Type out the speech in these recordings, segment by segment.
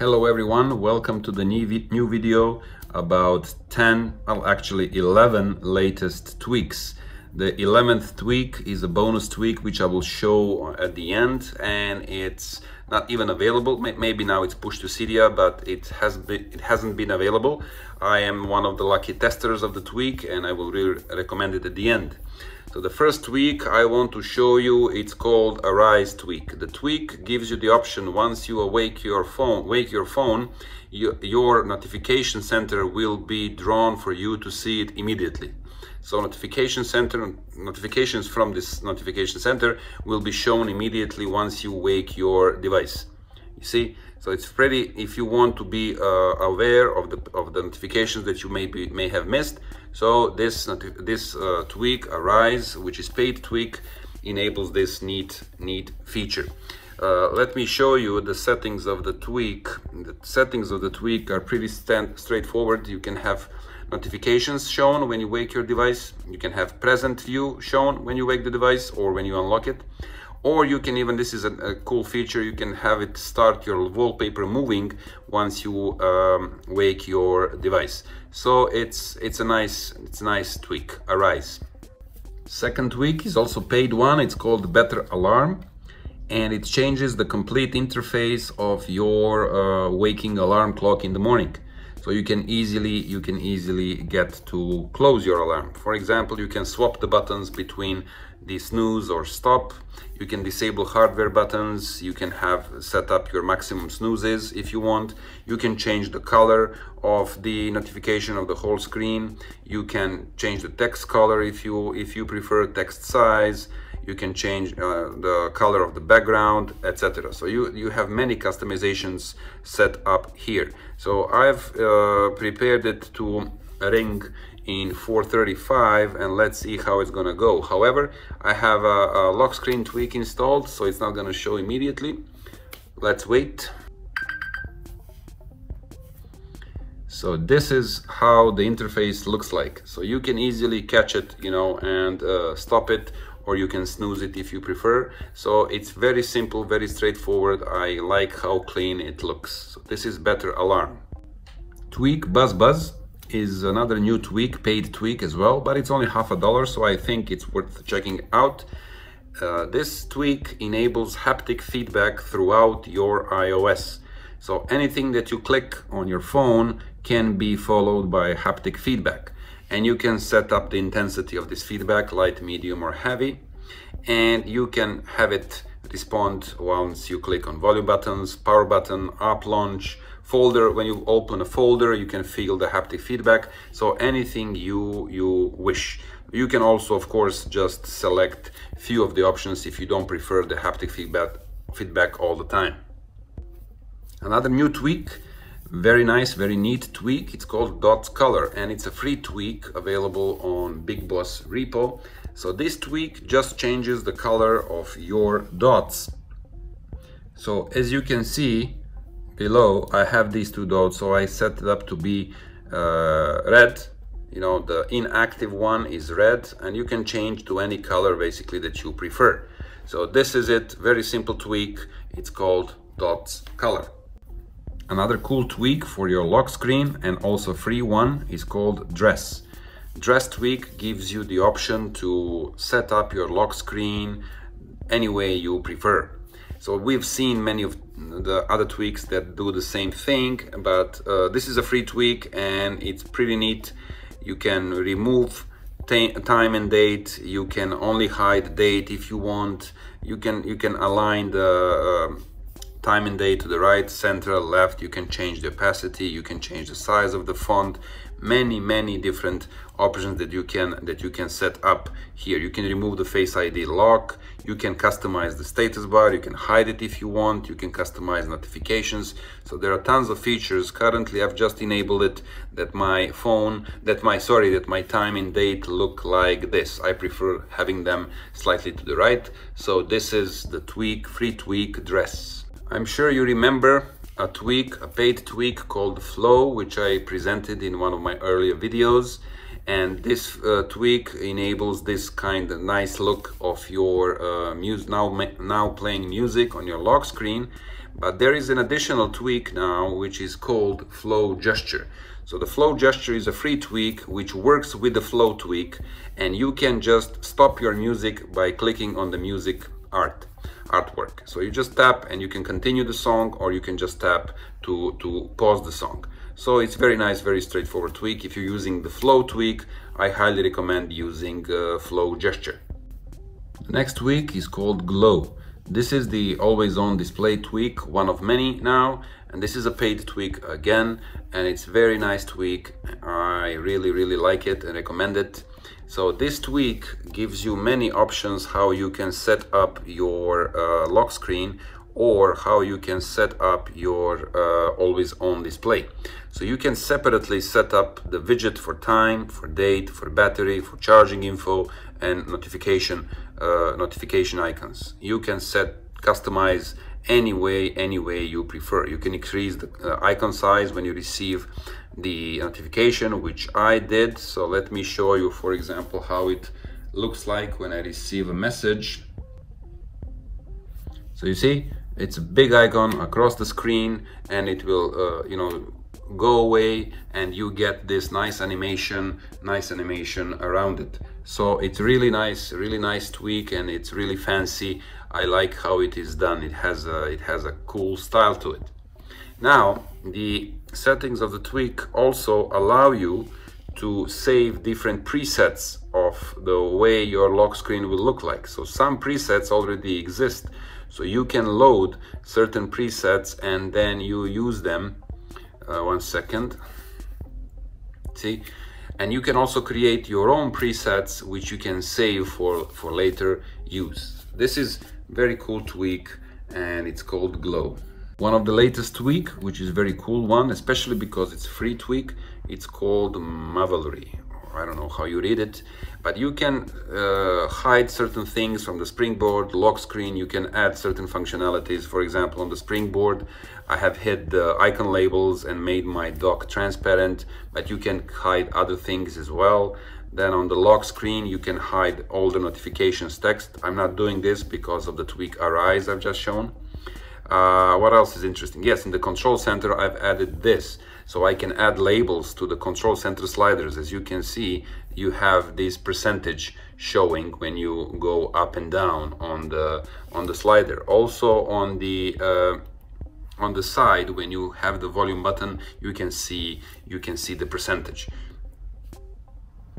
Hello everyone, welcome to the new, new video about 10, well actually 11 latest tweaks. The 11th tweak is a bonus tweak which I will show at the end and it's not even available. Maybe now it's pushed to Cydia, but it, has been, it hasn't been available. I am one of the lucky testers of the tweak and I will really recommend it at the end. So the first tweak I want to show you, it's called Arise tweak. The tweak gives you the option once you awake your phone, wake your phone, you, your notification center will be drawn for you to see it immediately. So notification center, notifications from this notification center will be shown immediately once you wake your device. You see, so it's pretty, if you want to be uh, aware of the, of the notifications that you may, be, may have missed, so this, this uh, tweak, Arise, which is paid tweak, enables this neat, neat feature. Uh, let me show you the settings of the tweak. The settings of the tweak are pretty stand straightforward. You can have notifications shown when you wake your device. You can have present view shown when you wake the device or when you unlock it or you can even this is a, a, cool feature you can have it start your wallpaper moving once you um, wake your device. So it's it's a nice it's a nice tweak arise. Second tweak is also paid one it's called better alarm. And it changes the complete interface of your uh, waking alarm clock in the morning. So you can easily you can easily get to close your alarm. For example you can swap the buttons between the snooze or stop. You can disable hardware buttons. You can have set up your maximum snoozes if you want. You can change the color of the notification of the whole screen. You can change the text color if you if you prefer text size. You can change uh, the color of the background etc so you you have many customizations set up here. So i've uh, prepared it to ring in 435 and let's see how it's gonna go however i have a, a lock screen tweak installed so it's not gonna show immediately let's wait so this is how the interface looks like so you can easily catch it you know and uh, stop it or you can snooze it if you prefer. So it's very simple, very straightforward. I like how clean it looks. So this is Better Alarm. Tweak Buzz Buzz is another new tweak, paid tweak as well, but it's only half a dollar, so I think it's worth checking out. Uh, this tweak enables haptic feedback throughout your iOS. So anything that you click on your phone can be followed by haptic feedback and you can set up the intensity of this feedback light medium or heavy and you can have it respond once you click on volume buttons power button up launch folder when you open a folder you can feel the haptic feedback so anything you you wish you can also of course just select few of the options if you don't prefer the haptic feedback feedback all the time another new tweak very nice, very neat tweak. It's called Dots Color and it's a free tweak available on Big Boss repo. So this tweak just changes the color of your dots. So as you can see below, I have these two dots. So I set it up to be uh, red. You know, the inactive one is red and you can change to any color basically that you prefer. So this is it, very simple tweak. It's called Dots Color. Another cool tweak for your lock screen and also free one is called Dress. Dress tweak gives you the option to set up your lock screen any way you prefer. So we've seen many of the other tweaks that do the same thing, but uh, this is a free tweak and it's pretty neat. You can remove time and date. You can only hide date if you want. You can you can align the uh, time and day to the right, center, left. You can change the opacity, you can change the size of the font. Many, many different options that you can that you can set up here. You can remove the Face ID lock. You can customize the status bar. You can hide it if you want. You can customize notifications. So there are tons of features. Currently, I've just enabled it that my phone, that my sorry, that my time and date look like this. I prefer having them slightly to the right. So this is the tweak, free tweak dress. I'm sure you remember a tweak, a paid tweak called Flow, which I presented in one of my earlier videos. And this uh, tweak enables this kind of nice look of your uh, music now, now playing music on your lock screen. But there is an additional tweak now, which is called flow gesture. So the flow gesture is a free tweak which works with the flow tweak and you can just stop your music by clicking on the music art artwork. So you just tap and you can continue the song or you can just tap to, to pause the song. So it's very nice, very straightforward tweak. If you're using the flow tweak, I highly recommend using uh, flow gesture. Next tweak is called glow. This is the always on display tweak, one of many now. And this is a paid tweak again, and it's very nice tweak. I really, really like it and recommend it. So this tweak gives you many options how you can set up your uh, lock screen or how you can set up your uh, always on display. So you can separately set up the widget for time, for date, for battery, for charging info and notification uh, notification icons. You can set customize any way any way you prefer. You can increase the uh, icon size when you receive the notification, which I did. So let me show you, for example, how it looks like when I receive a message. So you see, it's a big icon across the screen and it will, uh, you know, go away and you get this nice animation, nice animation around it. So it's really nice, really nice tweak and it's really fancy. I like how it is done. It has a, it has a cool style to it. Now, the settings of the tweak also allow you to save different presets of the way your lock screen will look like. So some presets already exist. So you can load certain presets and then you use them. Uh, one second. See? And you can also create your own presets which you can save for, for later use. This is very cool tweak and it's called Glow. One of the latest tweak, which is very cool one, especially because it's free tweak, it's called Mavalry. I don't know how you read it, but you can uh, hide certain things from the springboard, lock screen, you can add certain functionalities. For example, on the springboard, I have hid the icon labels and made my dock transparent, but you can hide other things as well. Then on the lock screen, you can hide all the notifications text. I'm not doing this because of the tweak Arise I've just shown. Uh, what else is interesting? Yes, in the control center, I've added this. So I can add labels to the control center sliders. As you can see, you have this percentage showing when you go up and down on the on the slider. Also on the uh, on the side, when you have the volume button, you can see you can see the percentage.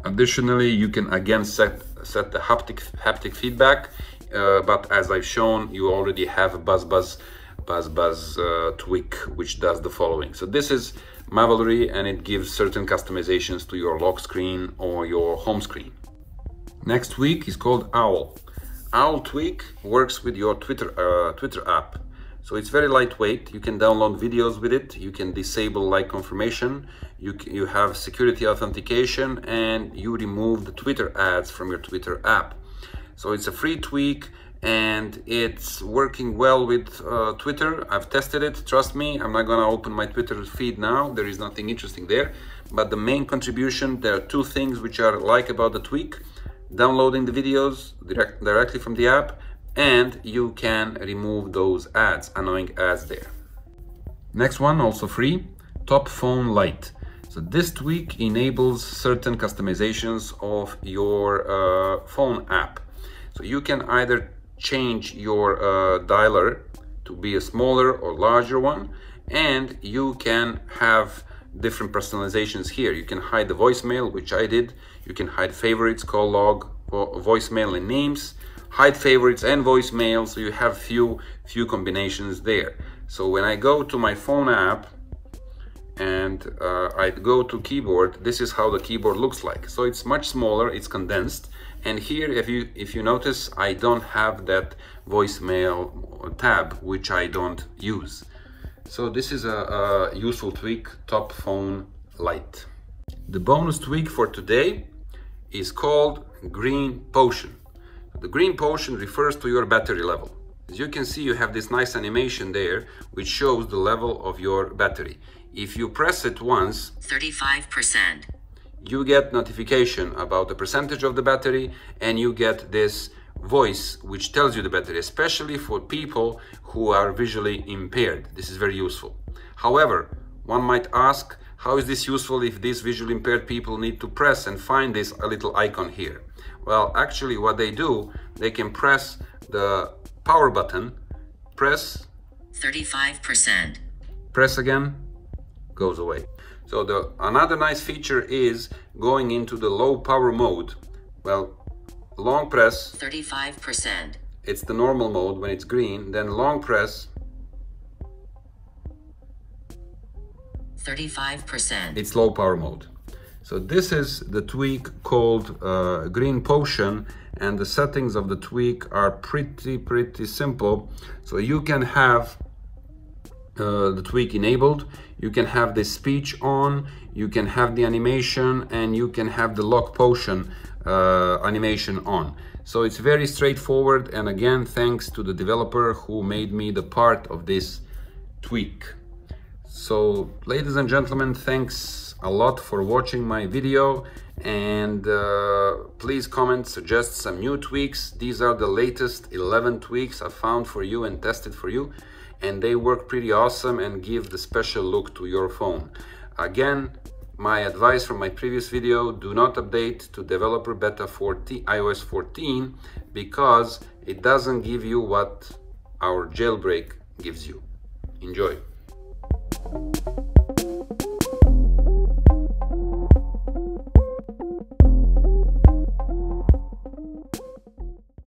Additionally, you can again set set the haptic haptic feedback. Uh, but as I've shown, you already have a buzz buzz Buzz uh, tweak, which does the following. So this is Mavalry and it gives certain customizations to your lock screen or your home screen. Next tweak is called Owl. Owl tweak works with your Twitter, uh, Twitter app. So it's very lightweight. You can download videos with it. You can disable like confirmation. You, you have security authentication and you remove the Twitter ads from your Twitter app. So it's a free tweak and it's working well with uh, Twitter. I've tested it, trust me. I'm not gonna open my Twitter feed now. There is nothing interesting there. But the main contribution, there are two things which are like about the tweak. Downloading the videos direct, directly from the app and you can remove those ads, annoying ads there. Next one, also free, TOPphone Lite. So this tweak enables certain customizations of your uh, phone app. So you can either change your uh, dialer to be a smaller or larger one and you can have different personalizations here. You can hide the voicemail which i did. You can hide favorites call log voicemail and names. Hide favorites and voicemail so you have few few combinations there. So when i go to my phone app and uh, I go to keyboard this is how the keyboard looks like. So it's much smaller it's condensed and here if you if you notice I don't have that voicemail tab which I don't use. So this is a, a useful tweak top phone light. The bonus tweak for today is called green potion. The green potion refers to your battery level. As you can see you have this nice animation there which shows the level of your battery. If you press it once 35% you get notification about the percentage of the battery and you get this voice which tells you the battery, especially for people who are visually impaired. This is very useful. However, one might ask, how is this useful if these visually impaired people need to press and find this a little icon here? Well, actually what they do, they can press the power button, press 35%. press again, goes away. So the another nice feature is going into the low power mode. Well, long press, 35%. it's the normal mode when it's green, then long press, 35%. it's low power mode. So this is the tweak called uh, Green Potion and the settings of the tweak are pretty, pretty simple. So you can have uh, the tweak enabled, you can have the speech on, you can have the animation and you can have the lock potion uh, animation on. So it's very straightforward and again thanks to the developer who made me the part of this tweak. So ladies and gentlemen, thanks a lot for watching my video and uh, please comment, suggest some new tweaks. These are the latest 11 tweaks I found for you and tested for you and they work pretty awesome and give the special look to your phone. Again, my advice from my previous video, do not update to developer beta 14, iOS 14 because it doesn't give you what our jailbreak gives you. Enjoy.